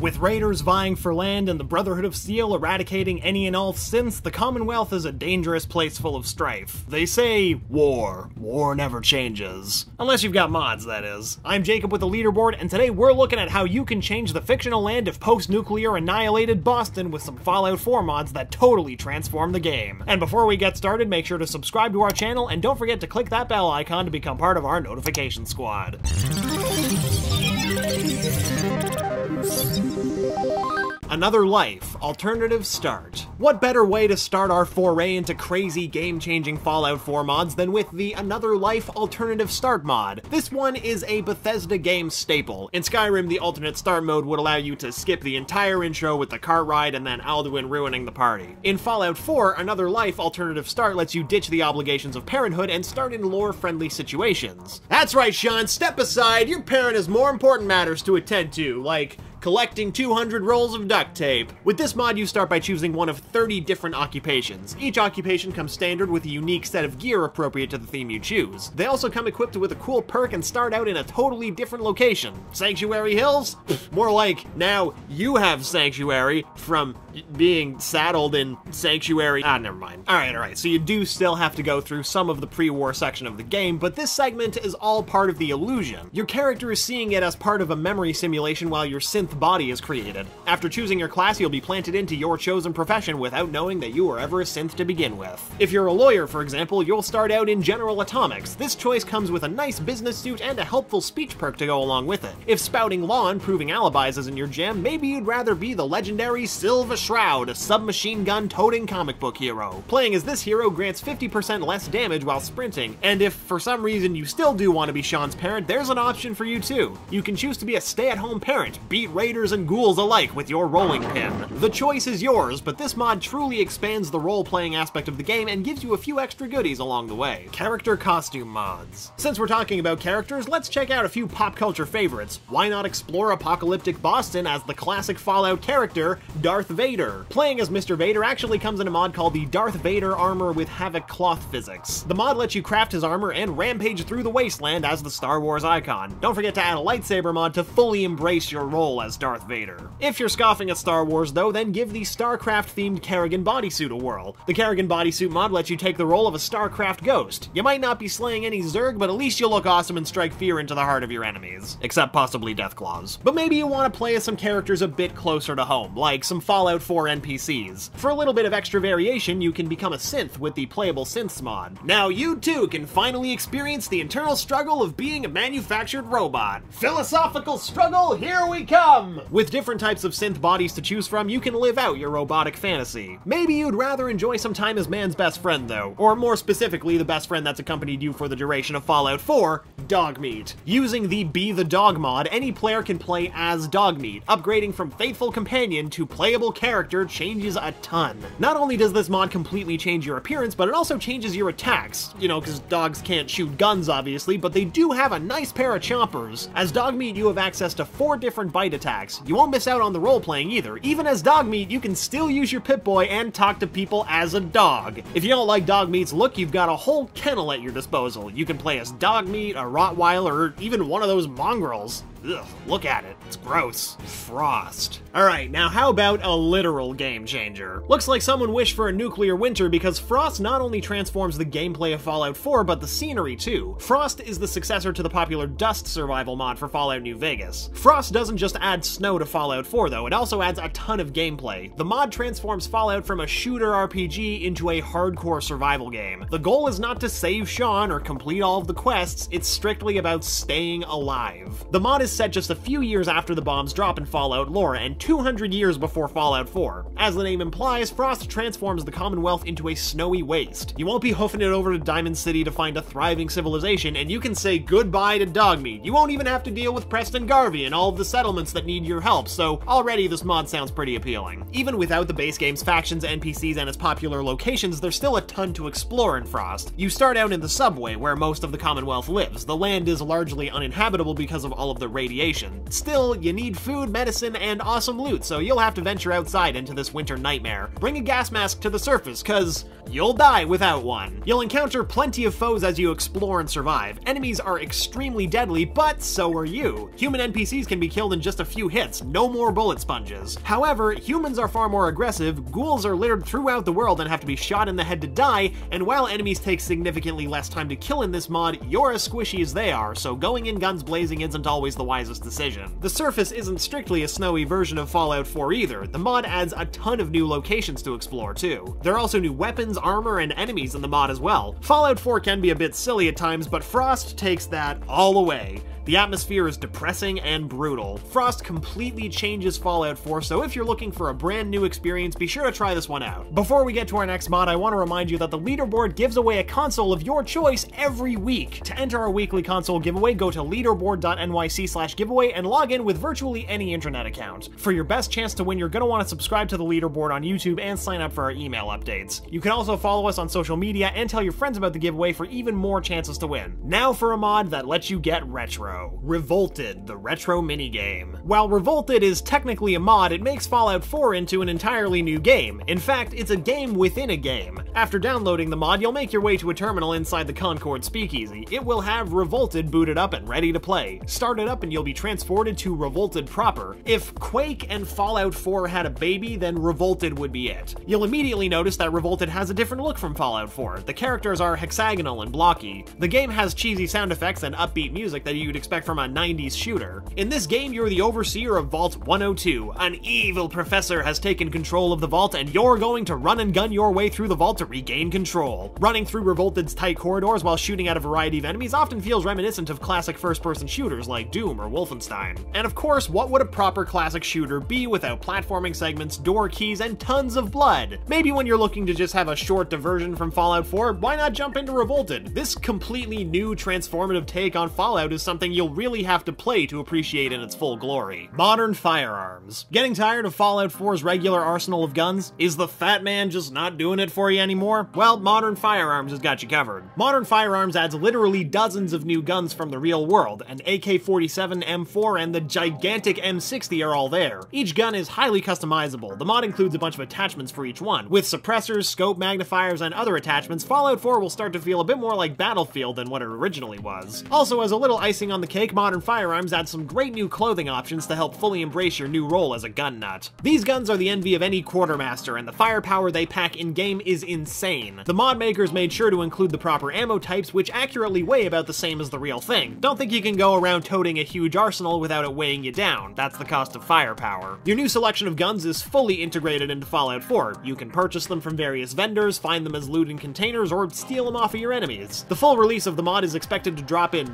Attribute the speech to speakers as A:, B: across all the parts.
A: With raiders vying for land and the Brotherhood of Steel eradicating any and all synths, the Commonwealth is a dangerous place full of strife. They say, war. War never changes. Unless you've got mods, that is. I'm Jacob with the leaderboard, and today we're looking at how you can change the fictional land of post-nuclear annihilated Boston with some Fallout 4 mods that totally transform the game. And before we get started, make sure to subscribe to our channel, and don't forget to click that bell icon to become part of our notification squad. Another Life, Alternative Start. What better way to start our foray into crazy game-changing Fallout 4 mods than with the Another Life Alternative Start mod? This one is a Bethesda game staple. In Skyrim, the alternate start mode would allow you to skip the entire intro with the cart ride and then Alduin ruining the party. In Fallout 4, Another Life Alternative Start lets you ditch the obligations of parenthood and start in lore-friendly situations. That's right, Sean, step aside, your parent has more important matters to attend to, like collecting 200 rolls of duct tape. With this mod, you start by choosing one of 30 different occupations. Each occupation comes standard with a unique set of gear appropriate to the theme you choose. They also come equipped with a cool perk and start out in a totally different location. Sanctuary Hills? More like, now you have Sanctuary from being saddled in Sanctuary. Ah, never mind. Alright, alright, so you do still have to go through some of the pre-war section of the game, but this segment is all part of the illusion. Your character is seeing it as part of a memory simulation while your synth body is created. After choosing your class, you'll be planted into your chosen profession without knowing that you were ever a synth to begin with. If you're a lawyer, for example, you'll start out in General Atomics. This choice comes with a nice business suit and a helpful speech perk to go along with it. If spouting law and proving alibis isn't your jam, maybe you'd rather be the legendary Silver Shroud, a submachine gun toting comic book hero. Playing as this hero grants 50% less damage while sprinting, and if for some reason you still do want to be Sean's parent, there's an option for you too. You can choose to be a stay-at-home parent, beat raiders and ghouls alike with your rolling pin. The choice is yours, but this mod truly expands the role-playing aspect of the game and gives you a few extra goodies along the way. Character costume mods. Since we're talking about characters, let's check out a few pop culture favorites. Why not explore apocalyptic Boston as the classic Fallout character, Darth Vader? Playing as Mr. Vader actually comes in a mod called the Darth Vader Armor with Havok Cloth Physics. The mod lets you craft his armor and rampage through the wasteland as the Star Wars icon. Don't forget to add a lightsaber mod to fully embrace your role as Darth Vader. If you're scoffing at Star Wars though, then give the StarCraft-themed Kerrigan bodysuit a whirl. The Kerrigan bodysuit mod lets you take the role of a StarCraft ghost. You might not be slaying any Zerg, but at least you'll look awesome and strike fear into the heart of your enemies. Except possibly Deathclaws. But maybe you want to play as some characters a bit closer to home, like some Fallout 4 NPCs. For a little bit of extra variation, you can become a synth with the Playable Synths mod. Now you too can finally experience the internal struggle of being a manufactured robot. Philosophical struggle, here we come! With different types of synth bodies to choose from, you can live out your robotic fantasy. Maybe you'd rather enjoy some time as man's best friend though, or more specifically the best friend that's accompanied you for the duration of Fallout 4, Dogmeat. Using the Be the Dog mod, any player can play as Dogmeat, upgrading from faithful companion to playable character changes a ton. Not only does this mod completely change your appearance, but it also changes your attacks. You know, because dogs can't shoot guns, obviously, but they do have a nice pair of chompers. As Dogmeat, you have access to four different bite attacks. You won't miss out on the role-playing either. Even as Dogmeat, you can still use your Pip-Boy and talk to people as a dog. If you don't like Dogmeat's look, you've got a whole kennel at your disposal. You can play as Dogmeat, a Rottweiler, or even one of those mongrels. Ugh, look at it. It's gross. Frost. Alright, now how about a literal game changer? Looks like someone wished for a nuclear winter because Frost not only transforms the gameplay of Fallout 4, but the scenery too. Frost is the successor to the popular Dust survival mod for Fallout New Vegas. Frost doesn't just add snow to Fallout 4 though, it also adds a ton of gameplay. The mod transforms Fallout from a shooter RPG into a hardcore survival game. The goal is not to save Sean or complete all of the quests, it's strictly about staying alive. The mod is set just a few years after the bombs drop in Fallout lore, and 200 years before Fallout 4. As the name implies, Frost transforms the Commonwealth into a snowy waste. You won't be hoofing it over to Diamond City to find a thriving civilization, and you can say goodbye to Dogmeat. You won't even have to deal with Preston Garvey and all of the settlements that need your help, so already this mod sounds pretty appealing. Even without the base game's factions, NPCs, and its popular locations, there's still a ton to explore in Frost. You start out in the subway, where most of the Commonwealth lives. The land is largely uninhabitable because of all of the radiation. Still, you need food, medicine, and awesome loot, so you'll have to venture outside into this winter nightmare. Bring a gas mask to the surface, cause you'll die without one. You'll encounter plenty of foes as you explore and survive. Enemies are extremely deadly, but so are you. Human NPCs can be killed in just a few hits, no more bullet sponges. However, humans are far more aggressive, ghouls are littered throughout the world and have to be shot in the head to die, and while enemies take significantly less time to kill in this mod, you're as squishy as they are, so going in guns blazing isn't always the wisest decision. The surface isn't strictly a snowy version of Fallout 4 either, the mod adds a ton of new locations to explore too. There are also new weapons, armor, and enemies in the mod as well. Fallout 4 can be a bit silly at times, but Frost takes that all away. The atmosphere is depressing and brutal. Frost completely changes Fallout 4, so if you're looking for a brand new experience, be sure to try this one out. Before we get to our next mod, I want to remind you that the leaderboard gives away a console of your choice every week. To enter our weekly console giveaway, go to leaderboard.nyc slash giveaway and log in with virtually any internet account. For your best chance to win, you're going to want to subscribe to the leaderboard on YouTube and sign up for our email updates. You can also follow us on social media and tell your friends about the giveaway for even more chances to win. Now for a mod that lets you get retro. Revolted, the retro minigame. While Revolted is technically a mod, it makes Fallout 4 into an entirely new game. In fact, it's a game within a game. After downloading the mod, you'll make your way to a terminal inside the Concord Speakeasy. It will have Revolted booted up and ready to play. Start it up and you'll be transported to Revolted proper. If Quake and Fallout 4 had a baby, then Revolted would be it. You'll immediately notice that Revolted has a different look from Fallout 4. The characters are hexagonal and blocky. The game has cheesy sound effects and upbeat music that you'd expect from a 90s shooter. In this game, you're the overseer of Vault 102. An evil professor has taken control of the vault, and you're going to run and gun your way through the vault to regain control. Running through Revolted's tight corridors while shooting at a variety of enemies often feels reminiscent of classic first-person shooters like Doom or Wolfenstein. And of course, what would a proper classic shooter be without platforming segments, door keys, and tons of blood? Maybe when you're looking to just have a short diversion from Fallout 4, why not jump into Revolted? This completely new transformative take on Fallout is something you'll really have to play to appreciate in its full glory. Modern firearms. Getting tired of Fallout 4's regular arsenal of guns? Is the fat man just not doing it for you anymore? Well, Modern Firearms has got you covered. Modern Firearms adds literally dozens of new guns from the real world, an AK-47, M4, and the gigantic M60 are all there. Each gun is highly customizable. The mod includes a bunch of attachments for each one. With suppressors, scope magnifiers, and other attachments, Fallout 4 will start to feel a bit more like Battlefield than what it originally was. Also, as a little icing on the cake, Modern Firearms adds some great new clothing options to help fully embrace your new role as a gun nut. These guns are the envy of any quartermaster, and the firepower they pack in-game is insane. The mod makers made sure to include the proper ammo types, which accurately weigh about the same as the real thing. Don't think you can go around toting a huge arsenal without it weighing you down. That's the cost of firepower. Your new selection of guns is fully integrated into Fallout 4. You can purchase them from various vendors, find them as loot in containers, or steal them off of your enemies. The full release of the mod is expected to drop in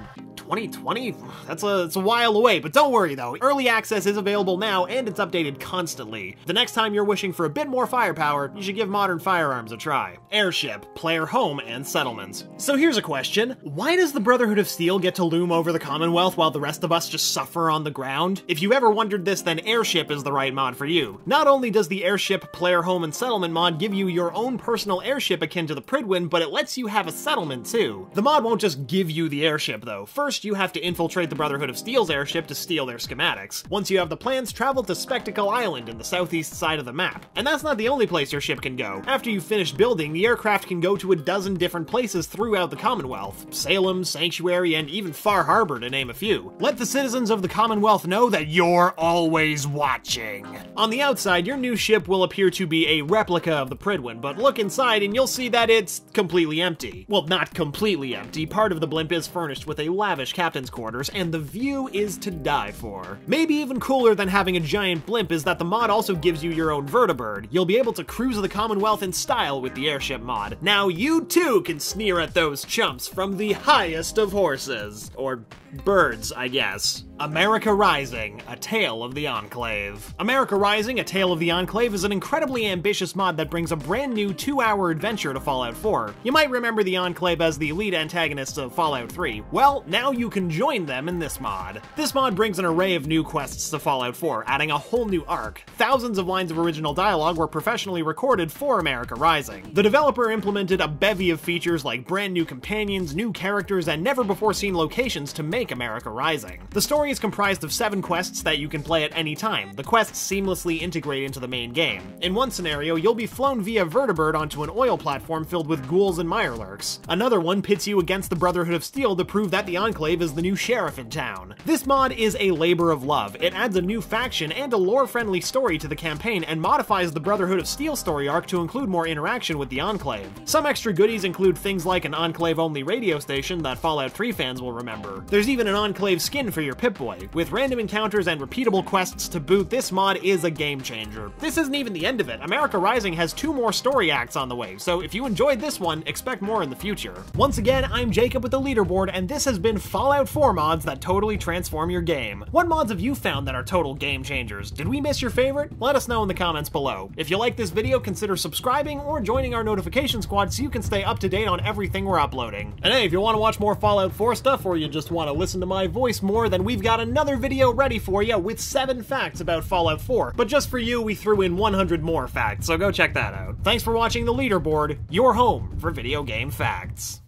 A: 2020? That's a, it's a while away, but don't worry though, early access is available now and it's updated constantly. The next time you're wishing for a bit more firepower, you should give modern firearms a try. Airship, player home, and settlements. So here's a question, why does the Brotherhood of Steel get to loom over the Commonwealth while the rest of us just suffer on the ground? If you ever wondered this, then Airship is the right mod for you. Not only does the Airship, player home, and settlement mod give you your own personal airship akin to the Prydwen, but it lets you have a settlement too. The mod won't just give you the airship though. First, you have to infiltrate the Brotherhood of Steel's airship to steal their schematics. Once you have the plans, travel to Spectacle Island in the southeast side of the map. And that's not the only place your ship can go. After you've finished building, the aircraft can go to a dozen different places throughout the Commonwealth. Salem, Sanctuary, and even Far Harbor to name a few. Let the citizens of the Commonwealth know that you're always watching. On the outside, your new ship will appear to be a replica of the Prydwen, but look inside and you'll see that it's completely empty. Well, not completely empty. Part of the blimp is furnished with a lavish captain's quarters, and the view is to die for. Maybe even cooler than having a giant blimp is that the mod also gives you your own vertibird. You'll be able to cruise the Commonwealth in style with the airship mod. Now you too can sneer at those chumps from the highest of horses. Or birds, I guess. America Rising, A Tale of the Enclave. America Rising, A Tale of the Enclave is an incredibly ambitious mod that brings a brand new two-hour adventure to Fallout 4. You might remember the Enclave as the lead antagonists of Fallout 3. Well, now you can join them in this mod. This mod brings an array of new quests to Fallout 4, adding a whole new arc. Thousands of lines of original dialogue were professionally recorded for America Rising. The developer implemented a bevy of features like brand new companions, new characters, and never before seen locations to make America Rising. The story is comprised of seven quests that you can play at any time. The quests seamlessly integrate into the main game. In one scenario, you'll be flown via vertibird onto an oil platform filled with ghouls and mirelurks. Another one pits you against the Brotherhood of Steel to prove that the Enclave is the new sheriff in town. This mod is a labor of love. It adds a new faction and a lore-friendly story to the campaign and modifies the Brotherhood of Steel story arc to include more interaction with the Enclave. Some extra goodies include things like an Enclave-only radio station that Fallout 3 fans will remember. There's even an Enclave skin for your Pip-Boy. With random encounters and repeatable quests to boot, this mod is a game changer. This isn't even the end of it. America Rising has two more story acts on the way, so if you enjoyed this one, expect more in the future. Once again, I'm Jacob with the leaderboard, and this has been Fallout 4 mods that totally transform your game. What mods have you found that are total game changers? Did we miss your favorite? Let us know in the comments below. If you like this video, consider subscribing or joining our notification squad so you can stay up to date on everything we're uploading. And hey, if you want to watch more Fallout 4 stuff or you just want to listen to my voice more, then we've got another video ready for you with 7 facts about Fallout 4. But just for you, we threw in 100 more facts, so go check that out. Thanks for watching the leaderboard, your home for video game facts.